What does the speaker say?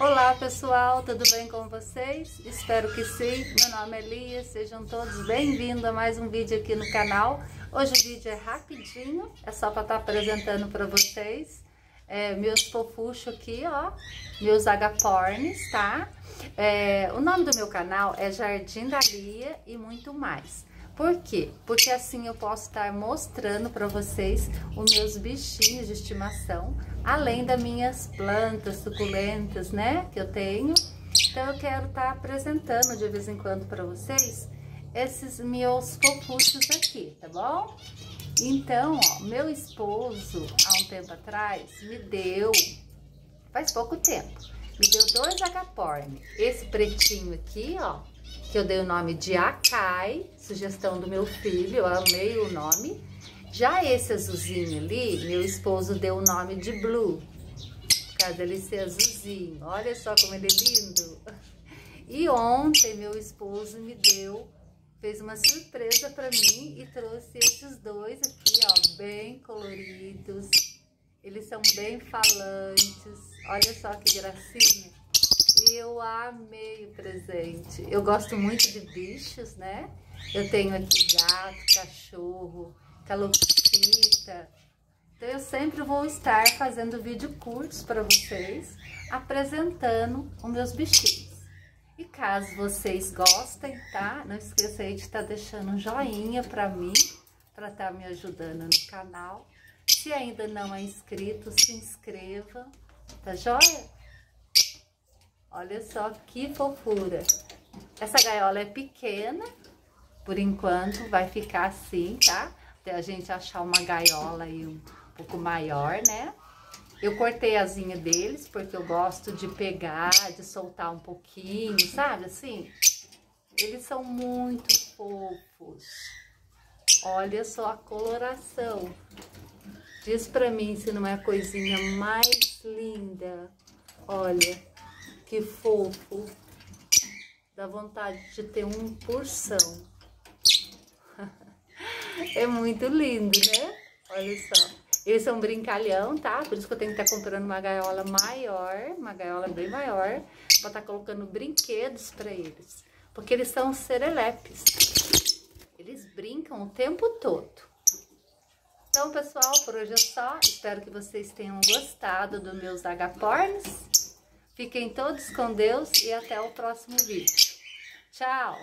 Olá pessoal, tudo bem com vocês? Espero que sim. Meu nome é Lia, sejam todos bem-vindos a mais um vídeo aqui no canal. Hoje o vídeo é rapidinho, é só para estar tá apresentando para vocês é, meus fofuchos aqui, ó, meus agapornes, tá? É, o nome do meu canal é Jardim da Lia e muito mais. Por quê? Porque assim eu posso estar mostrando para vocês os meus bichinhos de estimação, além das minhas plantas suculentas, né, que eu tenho. Então eu quero estar apresentando de vez em quando para vocês esses meus fofuchos aqui, tá bom? Então, ó, meu esposo, há um tempo atrás, me deu, faz pouco tempo, me deu dois agaporne. Esse pretinho aqui, ó, que eu dei o nome de Akai, sugestão do meu filho, eu amei o nome. Já esse azulzinho ali, meu esposo deu o nome de Blue, por causa dele ser azulzinho. Olha só como ele é lindo. E ontem meu esposo me deu, fez uma surpresa para mim e trouxe esses dois aqui, ó, bem coloridos. Eles são bem falantes. Olha só que gracinha. Eu amei o presente. Eu gosto muito de bichos, né? Eu tenho aqui gato, cachorro, calopsita. Então eu sempre vou estar fazendo vídeo curtos para vocês, apresentando os meus bichinhos. E caso vocês gostem, tá? Não esqueça aí de estar tá deixando um joinha para mim, para estar tá me ajudando no canal. Se ainda não é inscrito, se inscreva, tá joia? Olha só que fofura. Essa gaiola é pequena, por enquanto vai ficar assim, tá? Até a gente achar uma gaiola aí um pouco maior, né? Eu cortei a asinha deles, porque eu gosto de pegar, de soltar um pouquinho, sabe assim? Eles são muito fofos. Olha só a coloração. Diz pra mim se não é a coisinha mais linda. Olha, que fofo. Dá vontade de ter um porção. é muito lindo, né? Olha só. Eles são brincalhão, tá? Por isso que eu tenho que estar tá comprando uma gaiola maior, uma gaiola bem maior, pra estar tá colocando brinquedos para eles. Porque eles são serelepes. Eles brincam o tempo todo. Então, pessoal, por hoje é só. Espero que vocês tenham gostado dos meus agapornes. Fiquem todos com Deus e até o próximo vídeo. Tchau!